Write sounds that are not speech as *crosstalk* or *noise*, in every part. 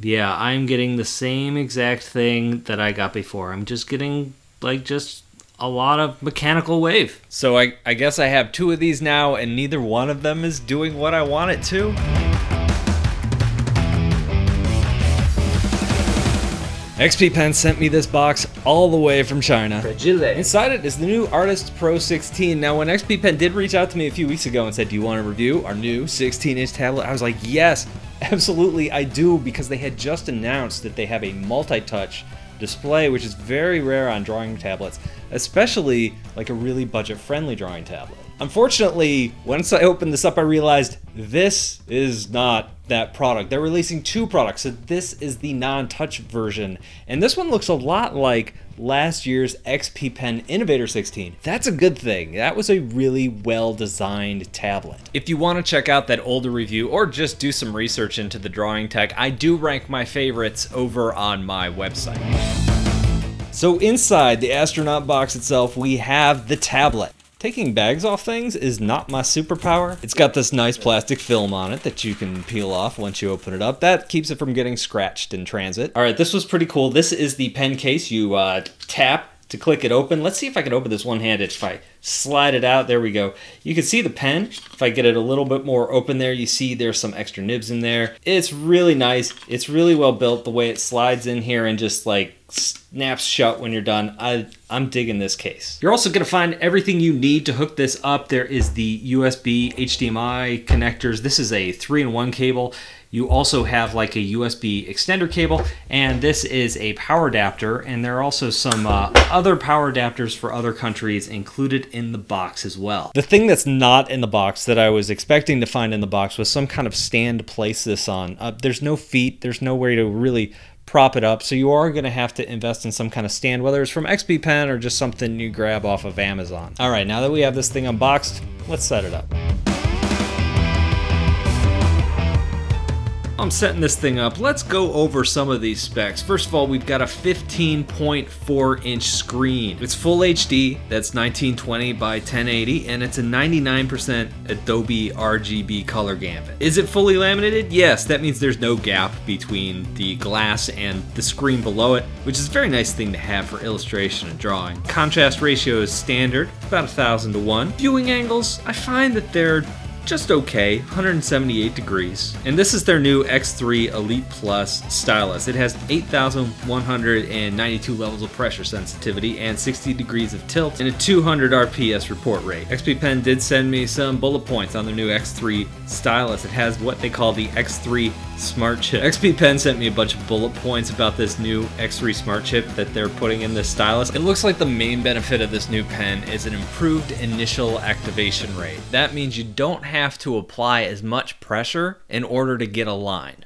Yeah, I'm getting the same exact thing that I got before. I'm just getting like just a lot of mechanical wave. So I, I guess I have two of these now and neither one of them is doing what I want it to? XP Pen sent me this box all the way from China. Fragile. Inside it is the new Artist Pro 16. Now, when XP Pen did reach out to me a few weeks ago and said, Do you want to review our new 16 inch tablet? I was like, Yes, *laughs* absolutely, I do, because they had just announced that they have a multi touch display, which is very rare on drawing tablets, especially like a really budget friendly drawing tablet. Unfortunately, once I opened this up, I realized this is not that product. They're releasing two products, so this is the non-touch version, and this one looks a lot like last year's XP Pen Innovator 16. That's a good thing. That was a really well-designed tablet. If you want to check out that older review or just do some research into the drawing tech, I do rank my favorites over on my website. So inside the astronaut box itself, we have the tablet. Taking bags off things is not my superpower. It's got this nice plastic film on it that you can peel off once you open it up. That keeps it from getting scratched in transit. All right, this was pretty cool. This is the pen case. You uh, tap to click it open. Let's see if I can open this one-handed. If I slide it out, there we go. You can see the pen. If I get it a little bit more open there, you see there's some extra nibs in there. It's really nice. It's really well built the way it slides in here and just like snaps shut when you're done. I, I'm digging this case. You're also gonna find everything you need to hook this up. There is the USB HDMI connectors. This is a three-in-one cable. You also have like a USB extender cable, and this is a power adapter, and there are also some uh, other power adapters for other countries included in the box as well. The thing that's not in the box that I was expecting to find in the box was some kind of stand to place this on. Uh, there's no feet, there's no way to really prop it up. So you are going to have to invest in some kind of stand, whether it's from XP Pen or just something you grab off of Amazon. All right, now that we have this thing unboxed, let's set it up. I'm setting this thing up. Let's go over some of these specs. First of all, we've got a 15.4 inch screen. It's full HD, that's 1920 by 1080, and it's a 99% Adobe RGB color gamut. Is it fully laminated? Yes, that means there's no gap between the glass and the screen below it, which is a very nice thing to have for illustration and drawing. Contrast ratio is standard, about 1000 to 1. Viewing angles, I find that they're just okay, 178 degrees. And this is their new X3 Elite Plus stylus. It has 8,192 levels of pressure sensitivity and 60 degrees of tilt and a 200 RPS report rate. XP Pen did send me some bullet points on their new X3 stylus. It has what they call the X3 Smart Chip. XP Pen sent me a bunch of bullet points about this new X3 Smart Chip that they're putting in this stylus. It looks like the main benefit of this new pen is an improved initial activation rate. That means you don't have to apply as much pressure in order to get a line.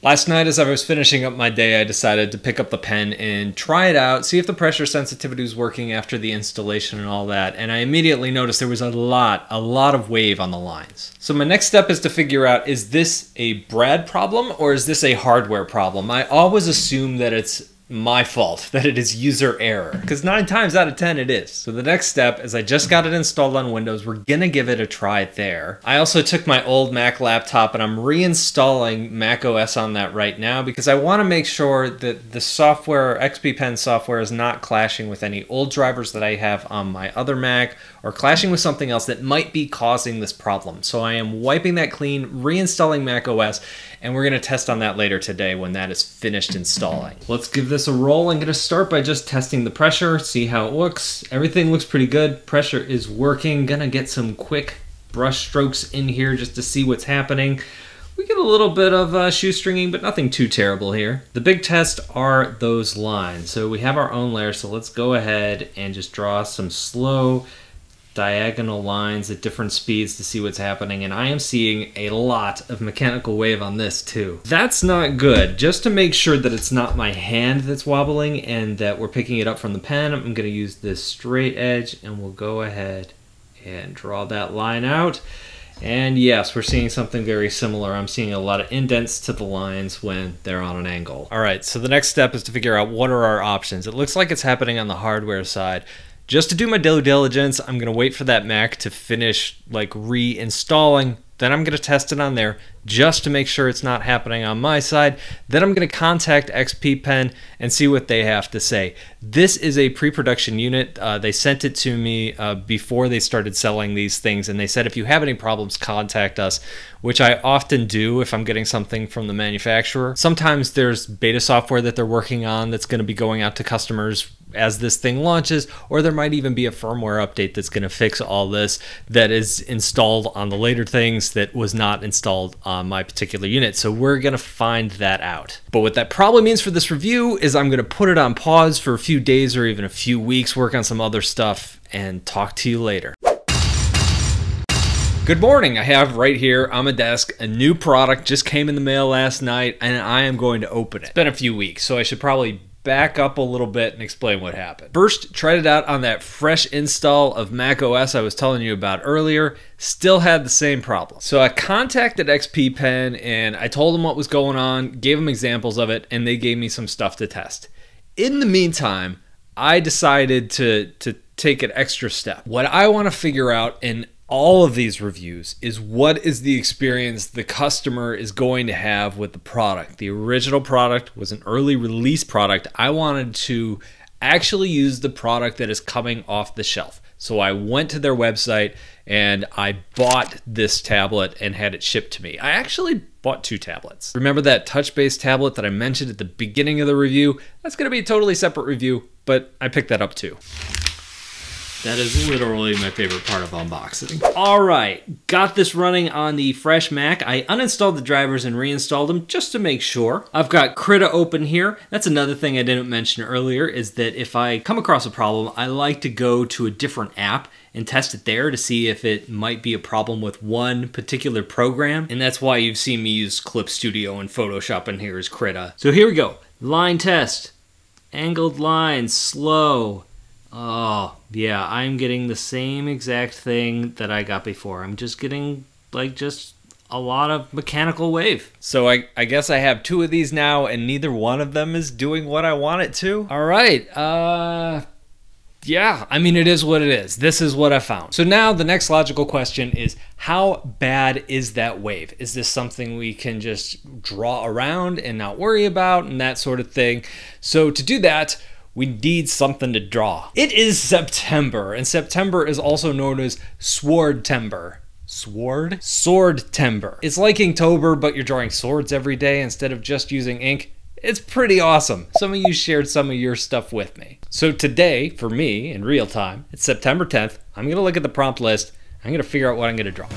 Last night, as I was finishing up my day, I decided to pick up the pen and try it out, see if the pressure sensitivity was working after the installation and all that, and I immediately noticed there was a lot, a lot of wave on the lines. So my next step is to figure out, is this a Brad problem or is this a hardware problem? I always assume that it's my fault *laughs* that it is user error because nine times out of ten it is. So the next step is I just got it installed on Windows. We're gonna give it a try there. I also took my old Mac laptop and I'm reinstalling Mac OS on that right now because I want to make sure that the software, XP Pen software, is not clashing with any old drivers that I have on my other Mac or clashing with something else that might be causing this problem. So I am wiping that clean, reinstalling Mac OS, and we're gonna test on that later today when that is finished installing. Let's give this a roll. I'm gonna start by just testing the pressure, see how it looks. Everything looks pretty good. Pressure is working. Gonna get some quick brush strokes in here just to see what's happening. We get a little bit of uh, shoestringing, but nothing too terrible here. The big test are those lines. So we have our own layer, so let's go ahead and just draw some slow diagonal lines at different speeds to see what's happening, and I am seeing a lot of mechanical wave on this too. That's not good. Just to make sure that it's not my hand that's wobbling and that we're picking it up from the pen, I'm gonna use this straight edge and we'll go ahead and draw that line out. And yes, we're seeing something very similar. I'm seeing a lot of indents to the lines when they're on an angle. All right, so the next step is to figure out what are our options. It looks like it's happening on the hardware side just to do my due diligence, I'm going to wait for that Mac to finish like reinstalling. Then I'm going to test it on there. just to make sure it's not happening on my side. Then I'm going to contact XP Pen and see what they have to say. This is a pre production unit. Uh, they sent it to me uh, before they started selling these things, and they said if you have any problems, contact us, which I often do if I'm getting something from the manufacturer. Sometimes there's beta software that they're working on that's going to be going out to customers as this thing launches, or there might even be a firmware update that's going to fix all this that is installed on the later things that was not installed on my particular unit. So we're going to find that out. But what that probably means for this review is I'm going to put it on pause for a few days or even a few weeks, work on some other stuff, and talk to you later. Good morning. I have right here on my desk a new product just came in the mail last night and I am going to open it. It's been a few weeks, so I should probably back up a little bit and explain what happened. First, tried it out on that fresh install of Mac OS I was telling you about earlier. Still had the same problem. So I contacted XP Pen and I told them what was going on, gave them examples of it, and they gave me some stuff to test. In the meantime, I decided to to take an extra step. What I want to figure out and all of these reviews is what is the experience the customer is going to have with the product. The original product was an early release product. I wanted to actually use the product that is coming off the shelf. So I went to their website and I bought this tablet and had it shipped to me. I actually bought two tablets. Remember that touch based tablet that I mentioned at the beginning of the review? That's going to be a totally separate review, but I picked that up too. That is literally my favorite part of unboxing. All right, got this running on the fresh Mac. I uninstalled the drivers and reinstalled them just to make sure. I've got Krita open here. That's another thing I didn't mention earlier is that if I come across a problem, I like to go to a different app and test it there to see if it might be a problem with one particular program. And that's why you've seen me use Clip Studio and Photoshop in here as Krita. So here we go. Line test. Angled lines, slow. Oh, yeah, I'm getting the same exact thing that I got before. I'm just getting, like, just a lot of mechanical wave. So I, I guess I have two of these now, and neither one of them is doing what I want it to. All right, uh... Yeah, I mean, it is what it is. This is what I found. So now the next logical question is how bad is that wave? Is this something we can just draw around and not worry about and that sort of thing? So to do that, we need something to draw. It is September, and September is also known as Swordtember. Sword? Swordtember. It's like Inktober, but you're drawing swords every day instead of just using ink. It's pretty awesome. Some of you shared some of your stuff with me. So today, for me, in real time, it's September 10th. I'm gonna look at the prompt list. I'm gonna figure out what I'm gonna draw.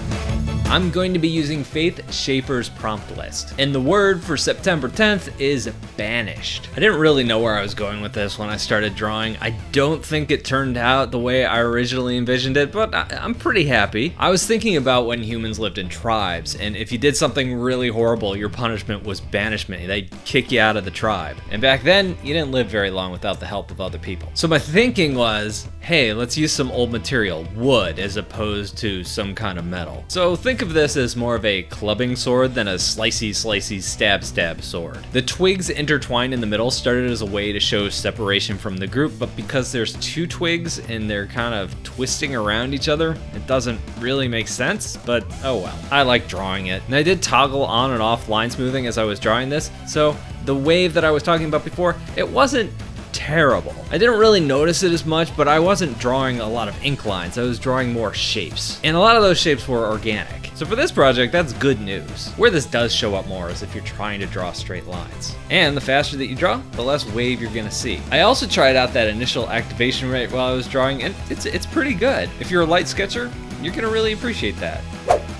I'm going to be using Faith Schaffer's prompt list. And the word for September 10th is banished. I didn't really know where I was going with this when I started drawing. I don't think it turned out the way I originally envisioned it, but I, am pretty happy. I was thinking about when humans lived in tribes, and if you did something really horrible, your punishment was banishment. They'd kick you out of the tribe. And back then, you didn't live very long without the help of other people. So my thinking was, hey, let's use some old material, wood, as opposed to some kind of metal. So think of this as more of a clubbing sword than a slicey slicey stab stab sword. The twigs intertwined in the middle started as a way to show separation from the group, but because there's two twigs and they're kind of twisting around each other, it doesn't really make sense, but oh well. I like drawing it. And I did toggle on and off line smoothing as I was drawing this, so the wave that I was talking about before, it wasn't terrible. I didn't really notice it as much, but I wasn't drawing a lot of ink lines. I was drawing more shapes. And a lot of those shapes were organic. So for this project, that's good news. Where this does show up more is if you're trying to draw straight lines. And the faster that you draw, the less wave you're gonna see. I also tried out that initial activation rate while I was drawing, and it's, it's pretty good. If you're a light sketcher, you're gonna really appreciate that.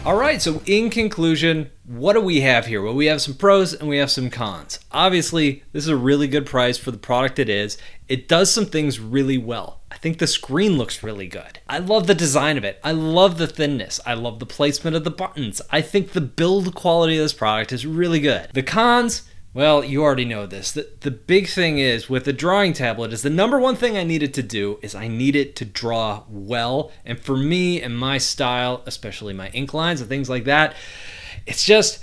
All right, so in conclusion, what do we have here? Well, we have some pros and we have some cons. Obviously, this is a really good price for the product it is. It does some things really well. I think the screen looks really good. I love the design of it. I love the thinness. I love the placement of the buttons. I think the build quality of this product is really good. The cons, well, you already know this. The, the big thing is with the drawing tablet is the number one thing I needed to do is I needed to draw well. And for me and my style, especially my ink lines and things like that, it's just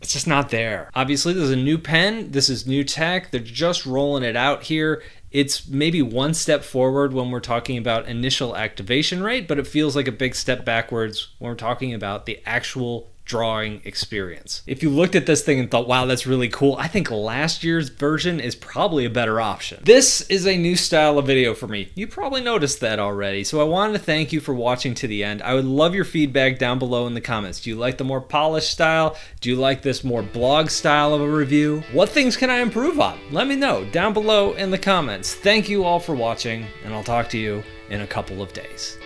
it's just not there. Obviously, there's a new pen. This is new tech. They're just rolling it out here. It's maybe one step forward when we're talking about initial activation rate, but it feels like a big step backwards when we're talking about the actual drawing experience. If you looked at this thing and thought, wow, that's really cool, I think last year's version is probably a better option. This is a new style of video for me. You probably noticed that already, so I wanted to thank you for watching to the end. I would love your feedback down below in the comments. Do you like the more polished style? Do you like this more blog style of a review? What things can I improve on? Let me know down below in the comments. Thank you all for watching, and I'll talk to you in a couple of days.